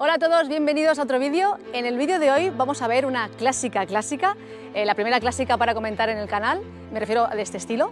Hola a todos, bienvenidos a otro vídeo. En el vídeo de hoy vamos a ver una clásica clásica, eh, la primera clásica para comentar en el canal, me refiero de este estilo.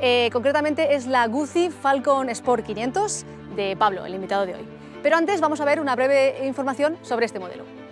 Eh, concretamente es la Guzzi Falcon Sport 500 de Pablo, el invitado de hoy. Pero antes vamos a ver una breve información sobre este modelo.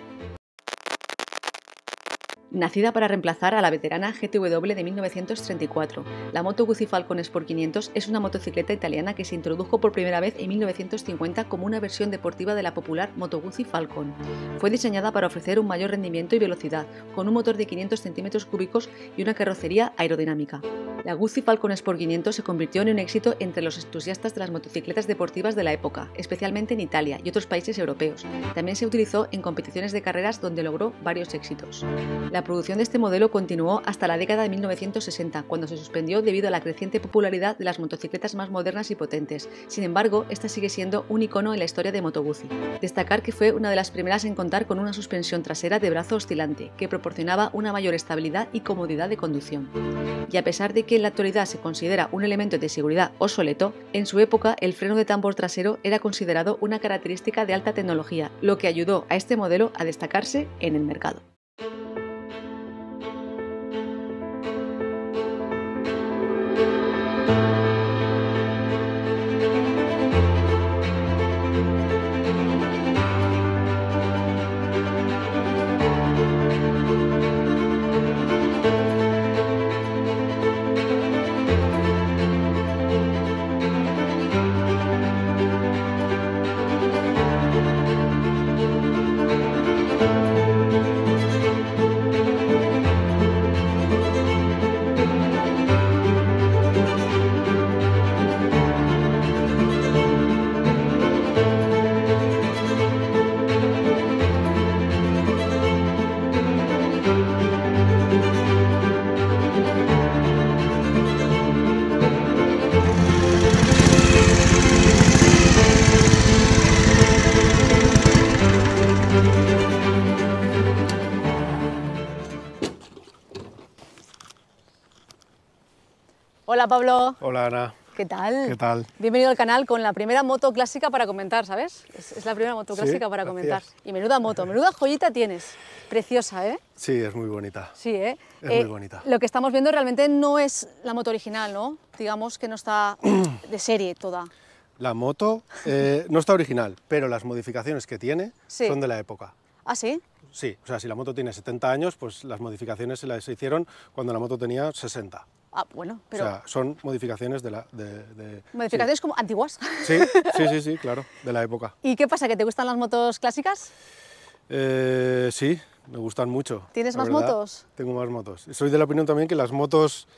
Nacida para reemplazar a la veterana GTW de 1934, la moto Guzzi Falcon Sport 500 es una motocicleta italiana que se introdujo por primera vez en 1950 como una versión deportiva de la popular Moto Guzzi Falcon. Fue diseñada para ofrecer un mayor rendimiento y velocidad, con un motor de 500 centímetros cúbicos y una carrocería aerodinámica. La Guzzi Falcon Sport 500 se convirtió en un éxito entre los entusiastas de las motocicletas deportivas de la época, especialmente en Italia y otros países europeos. También se utilizó en competiciones de carreras donde logró varios éxitos. La producción de este modelo continuó hasta la década de 1960, cuando se suspendió debido a la creciente popularidad de las motocicletas más modernas y potentes. Sin embargo, esta sigue siendo un icono en la historia de Moto Guzzi. Destacar que fue una de las primeras en contar con una suspensión trasera de brazo oscilante, que proporcionaba una mayor estabilidad y comodidad de conducción. Y a pesar de que en la actualidad se considera un elemento de seguridad obsoleto, en su época el freno de tambor trasero era considerado una característica de alta tecnología, lo que ayudó a este modelo a destacarse en el mercado. Hola Pablo. Hola Ana. ¿Qué tal? ¿Qué tal? Bienvenido al canal con la primera moto clásica para comentar, ¿sabes? Es, es la primera moto Sí, clásica para gracias. comentar. Y menuda moto, menuda joyita tienes. Preciosa, ¿eh? Sí, es muy bonita. Sí, ¿eh? Es Eh, muy bonita. Lo que estamos viendo realmente no es la moto original, ¿no? Digamos que no está de serie toda. La moto eh, no está original, pero las modificaciones que tiene Sí. son de la época. ¿Ah, sí? Sí, o sea, si la moto tiene 70 años, pues las modificaciones se las hicieron cuando la moto tenía 60. Ah, bueno, pero O sea, son modificaciones de la... de- de- modificaciones como antiguas. Sí, sí, sí, sí, claro, de la época. ¿Y qué pasa? ¿Que te gustan las motos clásicas? Eh, sí, me gustan mucho. ¿Tienes más verdad. motos? Tengo más motos. Soy de la opinión también que las motos,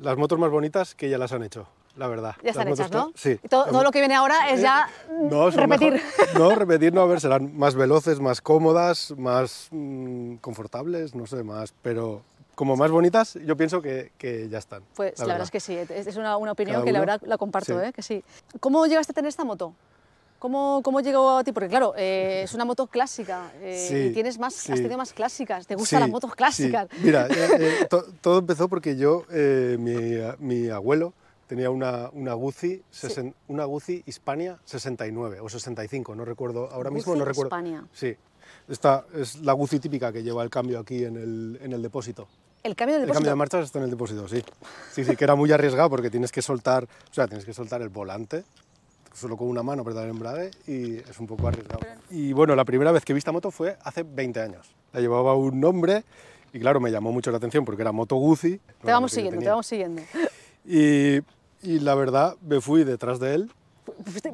las motos más bonitas que ya las han hecho, la verdad. Ya están hechas, ¿no? Sí. Y todo, lo que viene ahora es Eh, ya mm, No, repetir. mejor- no, repetir no, a ver, serán más veloces, más cómodas, más mm, confortables, no sé, más, pero como más bonitas, yo pienso que, que ya están. Pues la, verdad es que sí, es una, una opinión Cada que la uno. verdad la comparto, Sí. ¿eh? que sí. ¿Cómo llegaste a tener esta moto? ¿Cómo, cómo llegó a ti? Porque claro, eh, es una moto clásica eh, Sí, y tienes más, has sí. tenido más clásicas, te gustan Sí, las motos clásicas. sí. Mira, eh, eh, to- todo empezó porque yo, eh, mi, mi abuelo tenía una, una Guzzi, sesen- una Guzzi Hispania 69 o 65, no recuerdo, ahora mismo Guzzi no recuerdo. Hispania. Sí, esta es la Guzzi típica que lleva el cambio aquí en el, en el depósito. El cambio de El depósito. cambio de marchas está en el depósito, sí. Sí, sí, que era muy arriesgado porque tienes que soltar, o sea, tienes que soltar el volante, solo con una mano apretar el embrague y es un poco arriesgado. Y bueno, la primera vez que vi esta moto fue hace 20 años. La llevaba un hombre y claro, me llamó mucho la atención porque era moto Guzzi. te vamos siguiendo, te vamos siguiendo. Y, y la verdad, me fui detrás de él.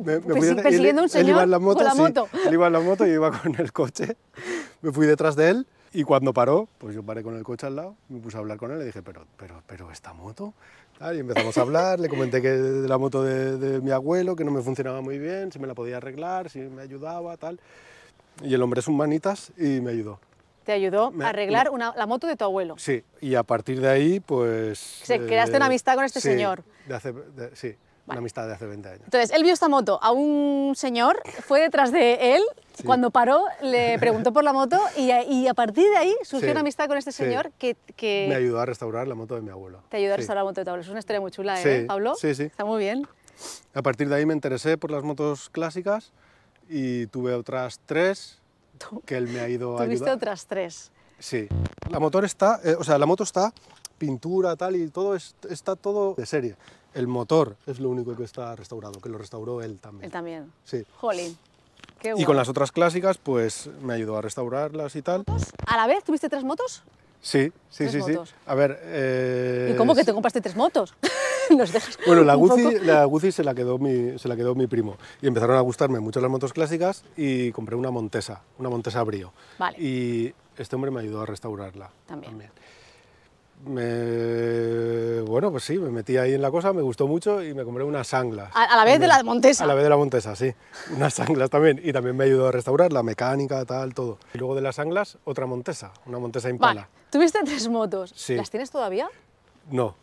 Me, me fui persiguiendo a un él, él iba señor en la moto, con la sí, moto. él iba en la moto y iba con el coche. Me fui detrás de él y cuando paró, pues yo paré con el coche al lado, me puse a hablar con él y dije, pero, pero, pero esta moto. Y empezamos a hablar, le comenté que de la moto de, de mi abuelo, que no me funcionaba muy bien, si me la podía arreglar, si me ayudaba, tal. Y el hombre es un manitas y me ayudó. Te ayudó Me- a arreglar una- la moto de tu abuelo. Sí, y a partir de ahí, pues... Se- creaste una amistad con este sí, señor. de hace- de- sí, una amistad de hace 20 años. Entonces, él vio esta moto a un señor, fue detrás de él, Sí. cuando paró le preguntó por la moto y a, y a partir de ahí surgió Sí, una amistad con este sí. señor que, que Me ayudó a restaurar la moto de mi abuelo. te ayudó a Sí. restaurar la moto de tu abuelo. Es una historia muy chula, Sí, ¿eh, Pablo? sí, sí. Está muy bien. A partir de ahí me interesé por las motos clásicas y tuve otras tres que él me ha ido Tuviste ayudando. otras tres. Sí. La motor está, eh, o sea, la moto está pintura tal y todo es- está todo de serie. El motor es lo único que está restaurado, que lo restauró él también. Él también. Sí. Jolín. Qué Y guay. con las otras clásicas, pues me ayudó a restaurarlas y tal. ¿A la vez tuviste tres motos? Sí, sí, sí, sí. A ver. eh, ¿Y cómo que te compraste tres motos? Nos dejas Bueno, la Guzzi, la Guzzi se la quedó mi, se la quedó mi primo y empezaron a gustarme mucho las motos clásicas y compré una Montesa, una Montesa Brio. Vale. Y este hombre me ayudó a restaurarla. También. Me- bueno, pues sí, me metí ahí en la cosa, me gustó mucho y me compré unas sanglas. A, a la vez de la Montesa. A la vez de la Montesa, sí. Unas sanglas también. Y también me ayudó a restaurar la mecánica, tal, todo. Y luego de las sanglas, otra Montesa, una Montesa Impala. Vale. Tuviste tres motos. Sí. ¿Las tienes todavía? No,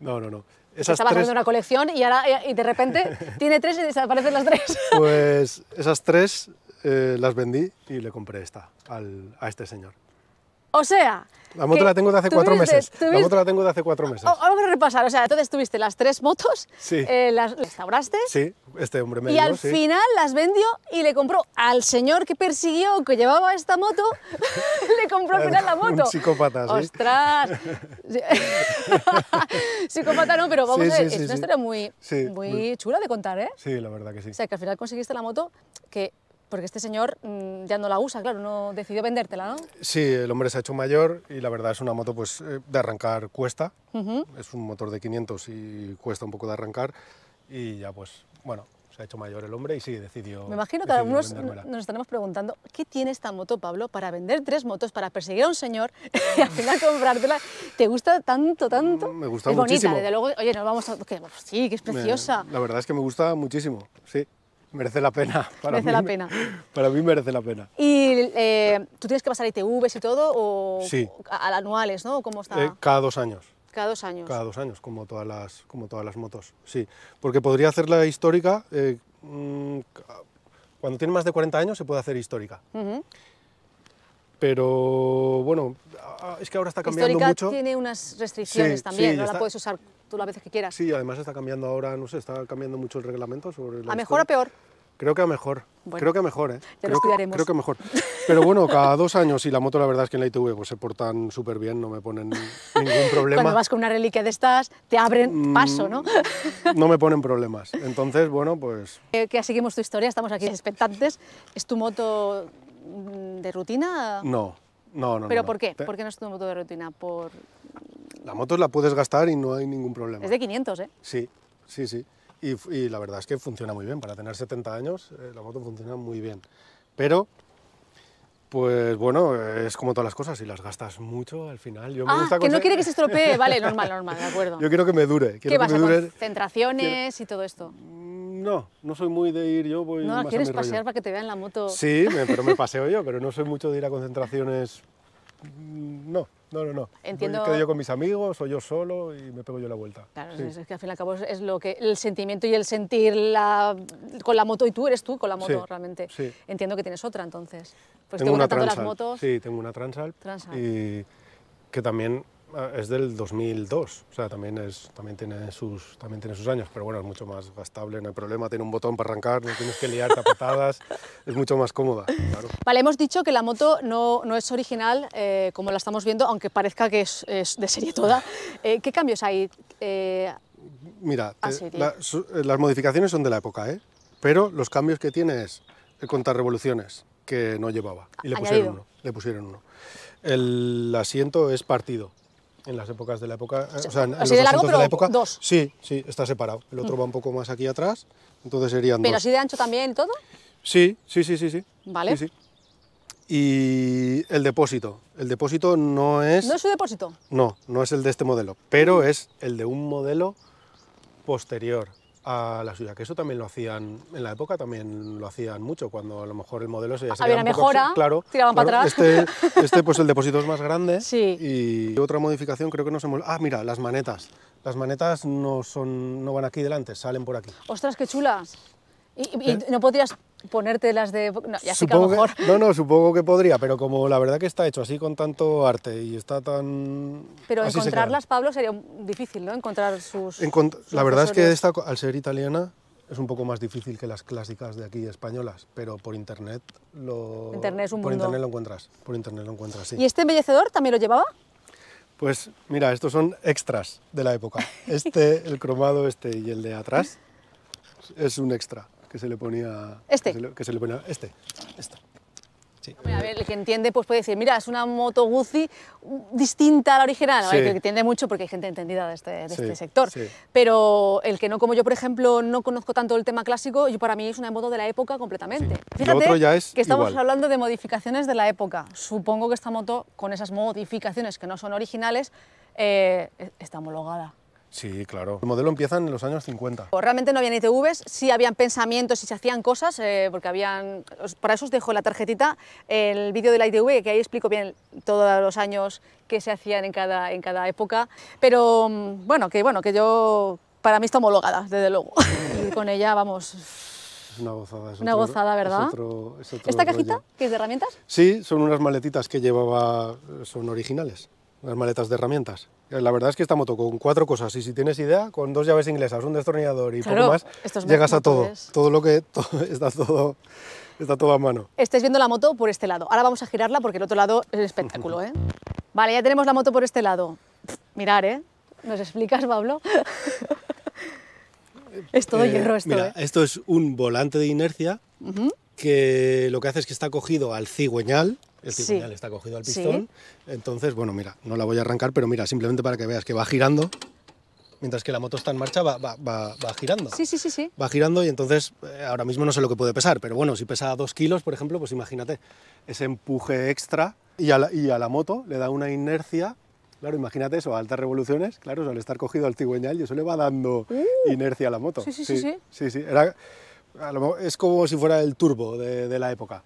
no, no, no. Esas estaba tres, haciendo una colección y ahora y de repente tiene tres y desaparecen las tres. pues esas tres eh, las vendí y le compré esta al- a este señor. O sea. La moto la tengo de hace cuatro tuviste- meses. La moto la tengo de hace cuatro meses. Vamos a repasar. O sea, entonces tuviste las tres motos, Sí. eh, las restauraste Sí, este hombre me y al sí. final las vendió y le compró al señor que persiguió, que llevaba esta moto, le compró al final la Un moto. psicópata, sí. ¡Ostras! Psicópata no, pero vamos Sí, a ver, es una historia muy muy- chula de contar, ¿eh? Sí, la verdad que sí. O sea, que al final conseguiste la moto que... Porque este señor mm, ya no la usa, claro, no decidió vendértela, ¿no? Sí, el hombre se ha hecho mayor y la verdad es una moto pues eh, de arrancar cuesta. Ujú. Es un motor de 500 y cuesta un poco de arrancar y ya pues, bueno, se ha hecho mayor el hombre y sí, decidió Me imagino que algunos nos estaremos preguntando, ¿qué tiene esta moto, Pablo, para vender tres motos, para perseguir a un señor y al final comprártela? ¿Te gusta tanto, tanto? Me gusta es muchísimo. bonita, desde luego, oye, nos vamos a... sí, que es Me- preciosa. la verdad es que me gusta muchísimo, sí. Merece la pena. Para Merece mí la pena. Para mí merece la pena. ¿Y eh, tú tienes que pasar ITVs y todo o Sí. a- anuales, no? ¿Cómo está? Eh, cada dos años. Cada dos años. Cada dos años, como todas las, como todas las motos. Sí, porque podría hacer la histórica. eh, mm, cuando tiene más de 40 años se puede hacer histórica. Pero bueno, es que ahora está cambiando Histórica mucho. tiene unas restricciones Sí, también, sí, no la puedes usar tú las veces que quieras. Sí, además está cambiando ahora, no sé, está cambiando mucho el reglamento sobre la ¿A mejor o peor? Creo que a mejor. Bueno, creo que a mejor, ¿eh? ya lo creo, que, estudiaremos. creo que mejor. Pero bueno, cada dos años y la moto la verdad es que en la ITV pues, se portan súper bien, no me ponen ningún problema. Cuando vas con una reliquia de estas, te abren Mm, paso, ¿no? No me ponen problemas. Entonces, bueno, pues Eh, que seguimos tu historia, estamos aquí expectantes. ¿Es tu moto mm, de rutina? no. No, no, ¿Pero no, no. por qué? ¿Por qué no es tu moto de rutina? Por... La moto la puedes gastar y no hay ningún problema. Es de 500, ¿eh? Sí, sí, sí. Y, la verdad es que funciona muy bien. Para tener 70 años, eh, la moto funciona muy bien. Pero, pues bueno, es como todas las cosas. Si las gastas mucho, al final yo me Ah, gusta que no quiere que se estropee. Vale, normal, normal, de acuerdo. Yo quiero que me dure. Quiero ¿Qué vas que a me dure. concentraciones y todo esto? Mm, No, no soy muy de ir yo, voy No, más la a quieres mi rollo. pasear para que te vean la moto. Sí, me- pero me paseo yo, pero no soy mucho de ir a concentraciones. Mm, No, no, no, no. Entiendo- quedo yo con mis amigos o yo solo y me pego yo la vuelta. Claro, Sí. es, que al fin y al cabo es- lo que el sentimiento y el sentir la, con la moto y tú eres tú con la moto Sí, realmente. sí. Entiendo que tienes otra entonces. Pues te tengo una tanto las motos. Sí, tengo una Transalp. Transalp. Y que también es del 2002. O sea, también, es, también, tiene sus, también tiene sus años. Pero bueno, es mucho más gastable, no hay problema. Tiene un botón para arrancar, no tienes que liarte a patadas. es mucho más cómoda, claro. Vale, hemos dicho que la moto no, no es original eh, como la estamos viendo, aunque parezca que es, es de serie toda. Eh, ¿Qué cambios hay? Eh, Mira, Ah, te- la- su- eh, las modificaciones son de la época, ¿eh? Pero los cambios que tiene es el contar revoluciones, que no llevaba. Y le pusieron uno. Le pusieron uno. El asiento es partido. En las épocas de la época, eh, o sea, en, así los de largo, de la época, dos. Sí, sí, está separado. El otro va un poco más aquí atrás, entonces serían pero dos. así de ancho también todo. Sí, sí, sí, sí, sí. Vale. Sí, sí. Y el depósito. El depósito no es, ¿No es su depósito? no, no es el de este modelo, pero es el de un modelo posterior a la suya, que eso también lo hacían, en la época también lo hacían mucho, cuando a lo mejor el modelo se Había una poco mejora, claro, tiraban para atrás. Este, este, pues el depósito es más grande Sí. y otra modificación creo que no se mol- Ah, mira, las manetas. Las manetas no, son, no van aquí delante, salen por aquí. Ostras, qué chulas. ¿Y, y- y no podrías ponerte las de.? No, ya sé que a lo mejor. no, no, supongo que podría, pero como la verdad que está hecho así con tanto arte y está tan... Pero así encontrarlas, Pablo, sería difícil, ¿no? Encontrar sus. Encont- sus la verdad es que esta, al ser italiana, es un poco más difícil que las clásicas de aquí españolas, pero por internet lo, Internet es un por mundo. internet lo encuentras. Por internet lo encuentras, sí. ¿Y este embellecedor también lo llevaba? Pues mira, estos son extras de la época. Este, el cromado este y el de atrás es un extra que se le ponía. ¿Este? Que se le, que se le ponía este. Esto. Sí. Hombre, A ver, el que entiende pues puede decir, mira, es una moto Guzzi distinta a la original. A ver, Sí. que entiende mucho porque hay gente entendida de este, de Sí, este sector. Pero el que no, como yo, por ejemplo, no conozco tanto el tema clásico, yo para mí es una moto de la época completamente. Fíjate otro ya es que estamos igual. hablando de modificaciones de la época. Supongo que esta moto, con esas modificaciones que no son originales, eh, está homologada. Sí, claro. El modelo empieza en los años 50. Realmente no habían ITVs, sí habían pensamientos y se hacían cosas, eh, porque habían... Para eso os dejo en la tarjetita el vídeo de la ITV, que ahí explico bien todos los años que se hacían en cada, en cada época. Pero mm, bueno, que bueno, que yo... Para mí está homologada, desde luego. y con ella, vamos... Es una gozada. es Una otro- gozada, ¿verdad? es otro- es otro ¿Esta rollo. cajita, que es de herramientas? Sí, son unas maletitas que llevaba, son originales, unas maletas de herramientas. Eh, La verdad es que esta moto con cuatro cosas, y si tienes idea, con dos llaves inglesas, un destornillador y Claro, poco más, llegas a todo. motores. Todo lo que todo- está todo está todo a mano. Estáis viendo la moto por este lado. Ahora vamos a girarla porque el otro lado es espectáculo, ¿eh? Vale, ya tenemos la moto por este lado. Mirar, ¿eh? ¿Nos explicas, Pablo? es todo Eh, hierro esto, Mira, ¿eh? esto es un volante de inercia que lo que hace es que está cogido al cigüeñal. El Sí. cigüeñal está cogido al Sí. pistón. Entonces, bueno, mira, no la voy a arrancar, pero mira, simplemente para que veas que va girando. Mientras que la moto está en marcha, va, va, va, va girando. Sí, sí, sí, sí. va girando y entonces eh, ahora mismo no sé lo que puede pesar, pero bueno, si pesa dos kilos, por ejemplo, pues imagínate ese empuje extra y a la, y a la moto le da una inercia. Claro, imagínate eso, a altas revoluciones, claro, al estar cogido al cigüeñal y eso le va dando inercia a la moto. Uh. Sí, sí, sí, sí. sí, sí, era, a lo mejor- es como si fuera el turbo de, de la época.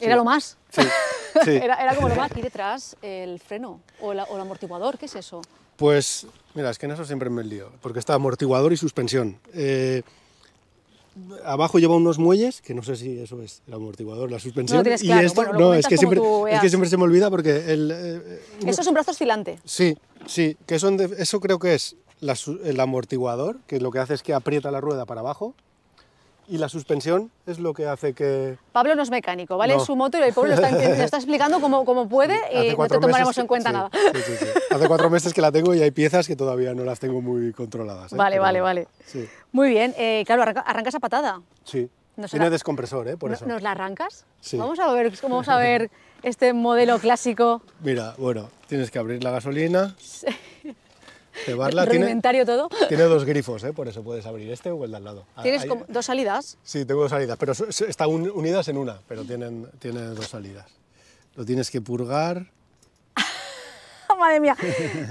Era lo más. Sí, sí. Era, era como lo más. Aquí detrás el freno o, la- o el amortiguador, ¿qué es eso? Pues mira, es que en eso siempre me lío, porque está amortiguador y suspensión. Eh, abajo lleva unos muelles, que no sé si eso es el amortiguador, la suspensión. No y claro, esto, bueno, no, es que, siempre, es que siempre se me olvida porque el... eh, Eso es un brazo oscilante. Sí, sí, que son de- eso creo que es la el amortiguador, que lo que hace es que aprieta la rueda para abajo, y la suspensión es lo que hace que... Pablo no es mecánico, ¿vale? No. Es su moto y el pueblo lo está, lo está explicando como, como puede y no te tomaremos en cuenta que- nada. sí, sí, sí, sí. Hace cuatro meses que la tengo y hay piezas que todavía no las tengo muy controladas. ¿eh? Vale, Pero vale, vale. Sí, Muy bien, eh, claro, arranca, arranca esa patada. sí. Tiene descompresor, ¿eh? Por ¿No- eso. ¿Nos la arrancas? Sí. Vamos a ver, vamos a ver este modelo clásico, Mira, bueno, tienes que abrir la gasolina, cebarla. Tiene, rudimentario todo. tiene dos grifos, ¿eh? Por eso puedes abrir este o el de al lado. Ah, Tienes como dos salidas. Sí, tengo dos salidas, pero están un- unidas en una, pero tienen, tienen dos salidas. Lo tienes que purgar. Madre mía,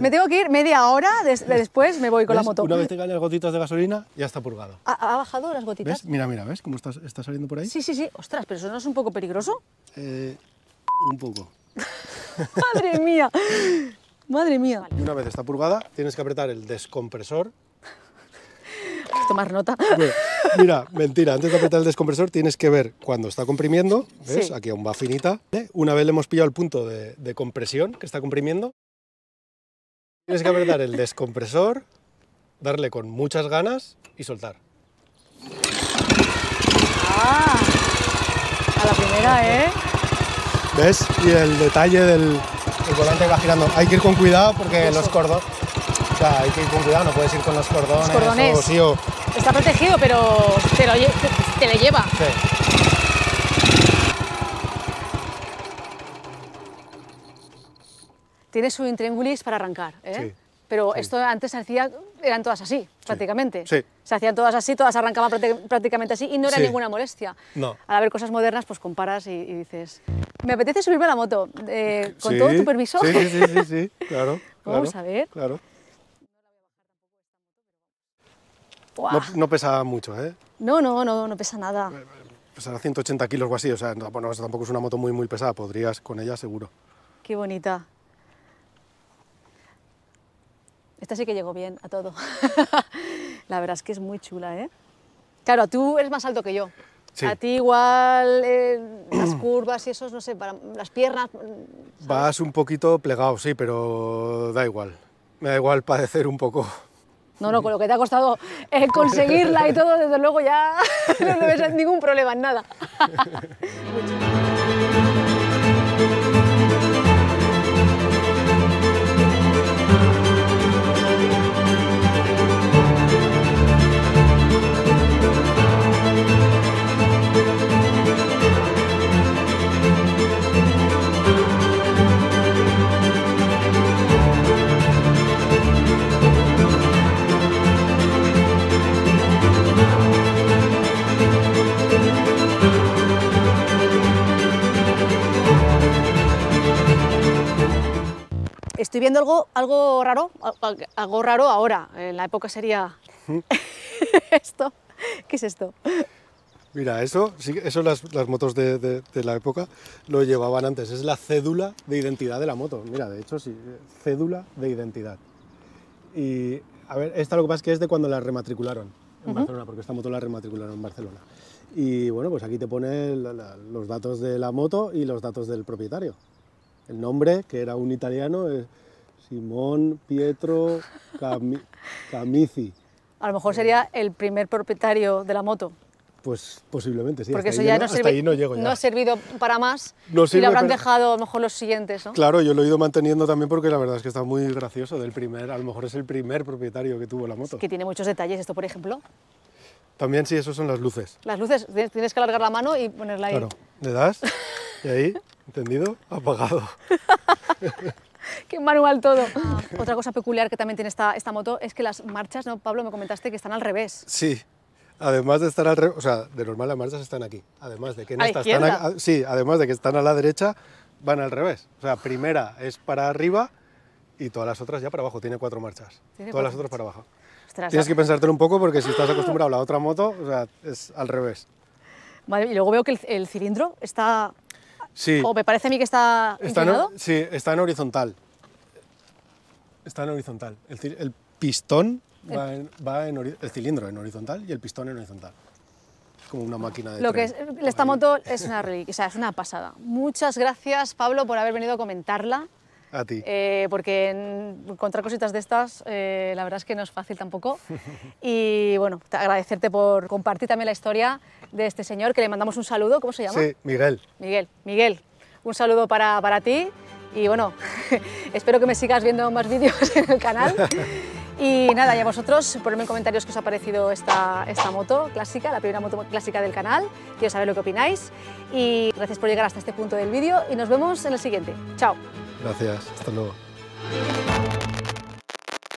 me tengo que ir media hora, des- después me voy con la moto. Una vez te caen las gotitas de gasolina, ya está purgado. ¿Ha, ha bajado las gotitas? ¿Ves? Mira, mira, ¿ves cómo está, está saliendo por ahí? Sí, sí, sí. Ostras, pero eso no es un poco peligroso. Eh, un poco. Madre mía, madre mía. Y una vez está purgada, tienes que apretar el descompresor. Tomar nota. Mira, mentira, antes de apretar el descompresor tienes que ver cuando está comprimiendo, ¿ves? Sí. Aquí aún va finita. Una vez le hemos pillado el punto de, de compresión que está comprimiendo, tienes que apretar el descompresor, darle con muchas ganas y soltar. Ah, a la primera, ¿eh? ¿Ves? Y el detalle del el volante va girando. Hay que ir con cuidado porque Eso. los cordones... O sea, hay que ir con cuidado, no puedes ir con los cordones. Los cordones. O, sí, o- Está protegido, pero te, lo te le lleva. sí. Tiene su intríngulis para arrancar, ¿eh? Sí, Pero sí. esto antes se hacía, eran todas así, prácticamente. sí. Se hacían todas así, todas arrancaban prácti- prácticamente así y no era ninguna molestia. No. Al ver cosas modernas, pues comparas y, y dices, me apetece subirme a la moto, eh, con todo tu permiso. Sí, sí, sí, sí, claro. Vamos a ver. Claro. No, no pesa mucho, ¿eh? No, no, no, no pesa nada. Pesará 180 kilos o así, o sea, no, bueno, tampoco es una moto muy, muy pesada, podrías con ella seguro. Qué bonita. Esta sí que llegó bien a todo. La verdad es que es muy chula, ¿eh? Claro, tú eres más alto que yo. Sí. A ti igual eh, las curvas y esos, no sé, para las piernas... mm, Vas un poquito plegado, sí, pero da igual. Me da igual padecer un poco. No, no, con lo que te ha costado eh, conseguirla y todo, desde luego ya no ser ningún problema en nada. Estoy viendo algo, algo raro, al- algo raro ahora. En la época sería esto. ¿Qué es esto? Mira, eso, sí, eso las, las motos de, de- de la época lo llevaban antes. Es la cédula de identidad de la moto. Mira, de hecho, sí, cédula de identidad. Y, a ver, esta lo que pasa es que es de cuando la rematricularon en Barcelona, porque esta moto la rematricularon en Barcelona. Y bueno, pues aquí te pone la- la- los datos de la moto y los datos del propietario. El nombre, que era un italiano, es Simón Pietro Cami- Camici. A lo mejor sería el primer propietario de la moto. Pues posiblemente, sí. Porque hasta eso ya no, sirve- no llego ya. no ha servido para más No y lo habrán para- dejado a lo mejor los siguientes, ¿no? Claro, yo lo he ido manteniendo también porque la verdad es que está muy gracioso. Del primer, a lo mejor es el primer propietario que tuvo la moto. Que tiene muchos detalles. Esto, por ejemplo, También sí, esos son las luces. las luces, tienes- tienes que alargar la mano y ponerla ahí. Claro, le das y ahí, ¿entendido? Apagado. Qué manual todo. Otra cosa peculiar que también tiene esta, esta moto es que las marchas, ¿no, Pablo? Me comentaste que están al revés. Sí, además de estar al revés, o sea, de normal las marchas están aquí. Además de que en ¿A la esta están a- sí, además de que están a la derecha, van al revés. O sea, primera es para arriba y todas las otras ya para abajo. Tiene cuatro marchas. Tiene todas las otras para abajo. Ostras, Tienes que pensártelo un poco porque si estás acostumbrado a la otra moto, o sea, es al revés. Vale, y luego veo que el, el cilindro está, Sí. o me parece a mí que está, Está en, inclinado. sí, está en horizontal. Está en horizontal. El, pistón va en, va en el cilindro en horizontal y el pistón en horizontal. Como una máquina de Lo que es, esta moto es una reliquia, o sea, es una pasada. Muchas gracias, Pablo, por haber venido a comentarla. A ti. eh, porque en- encontrar cositas de estas, eh, la verdad es que no es fácil tampoco. Y bueno, te- agradecerte por compartir también la historia de este señor, que le mandamos un saludo. ¿Cómo se llama? sí, Miguel. Miguel. Miguel, un saludo para, para ti. Y bueno, espero que me sigas viendo más vídeos en el canal. Y nada, y a vosotros, ponedme en comentarios qué os ha parecido esta, esta moto clásica, la primera moto clásica del canal. Quiero saber lo que opináis. Y gracias por llegar hasta este punto del vídeo y nos vemos en el siguiente. Chao. Gracias. Hasta luego.